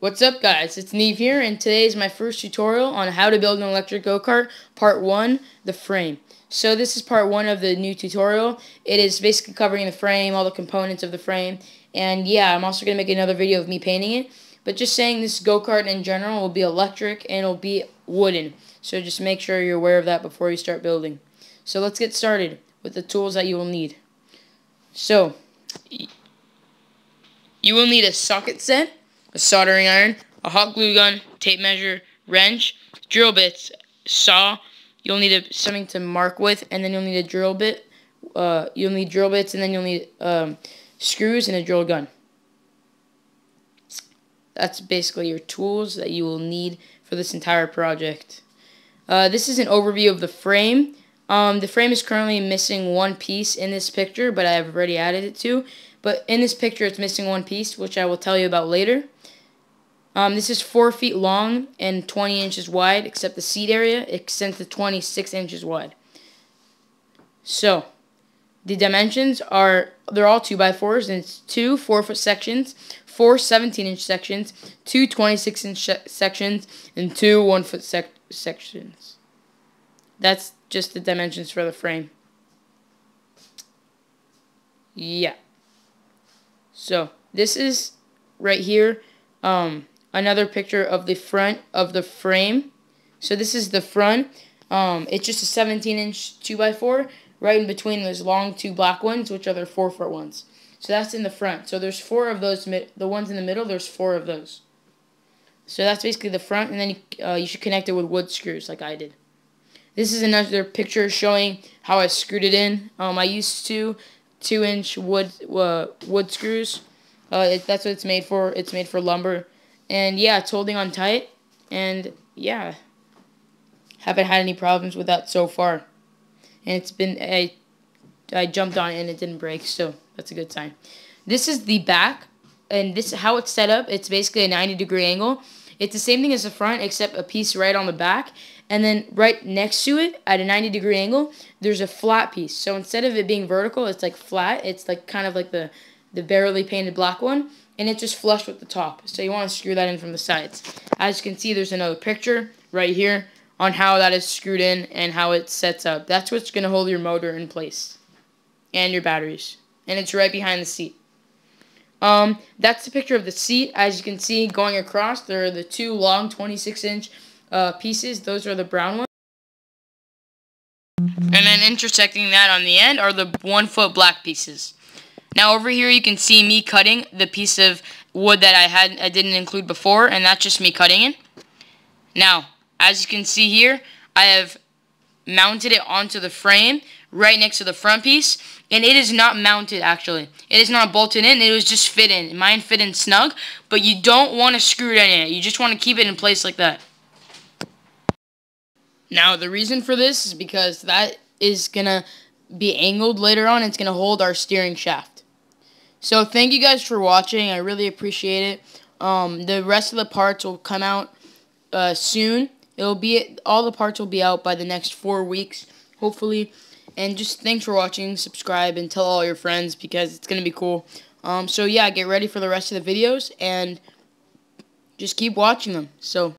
What's up guys, it's Neev here and today is my first tutorial on how to build an electric go-kart, part 1, the frame. So this is part 1 of the new tutorial. It is basically covering the frame, all the components of the frame, and yeah, I'm also going to make another video of me painting it. But just saying this go-kart in general will be electric and it'll be wooden. So just make sure you're aware of that before you start building. So let's get started with the tools that you will need. So, you will need a socket set, a soldering iron, a hot glue gun, tape measure, wrench, drill bits, saw. You'll need a, something to mark with, and then you'll need a drill bit. Uh, you'll need drill bits, and then you'll need um, screws and a drill gun. That's basically your tools that you will need for this entire project. Uh, this is an overview of the frame. Um, the frame is currently missing one piece in this picture, but I have already added it to. But in this picture, it's missing one piece, which I will tell you about later. Um, this is 4 feet long and 20 inches wide, except the seat area extends to 26 inches wide. So, the dimensions are, they're all 2x4s, and it's two 4-foot sections, four 17-inch sections, two 26-inch sections, and two 1-foot sec sections. That's just the dimensions for the frame. Yeah. So, this is right here um, another picture of the front of the frame. So this is the front. Um, it's just a 17 inch 2x4 right in between those long two black ones, which are the 4 foot ones. So that's in the front. So there's four of those, the ones in the middle, there's four of those. So that's basically the front, and then you, uh, you should connect it with wood screws like I did. This is another picture showing how I screwed it in. Um, I used two two inch wood uh, wood screws. Uh, it, that's what it's made for. It's made for lumber, and yeah, it's holding on tight. And yeah, haven't had any problems with that so far. And it's been I I jumped on it and it didn't break, so that's a good sign. This is the back, and this how it's set up. It's basically a 90 degree angle. It's the same thing as the front, except a piece right on the back. And then right next to it, at a 90 degree angle, there's a flat piece. So instead of it being vertical, it's like flat. It's like kind of like the, the barely painted black one. And it's just flush with the top. So you want to screw that in from the sides. As you can see, there's another picture right here on how that is screwed in and how it sets up. That's what's going to hold your motor in place. And your batteries. And it's right behind the seat. Um, that's the picture of the seat. As you can see, going across, there are the two long 26-inch uh, pieces. Those are the brown ones. And then intersecting that on the end are the one-foot black pieces. Now over here you can see me cutting the piece of wood that I had I didn't include before, and that's just me cutting it. Now, as you can see here, I have mounted it onto the frame right next to the front piece, and it is not mounted actually. It is not bolted in, it was just fit in. Mine fit in snug, but you don't want to screw it in. You just want to keep it in place like that. Now, the reason for this is because that is going to be angled later on. It's going to hold our steering shaft. So, thank you guys for watching. I really appreciate it. Um, the rest of the parts will come out uh, soon. It'll be all the parts will be out by the next four weeks, hopefully. And just thanks for watching, subscribe, and tell all your friends because it's going to be cool. Um, so yeah, get ready for the rest of the videos and just keep watching them. So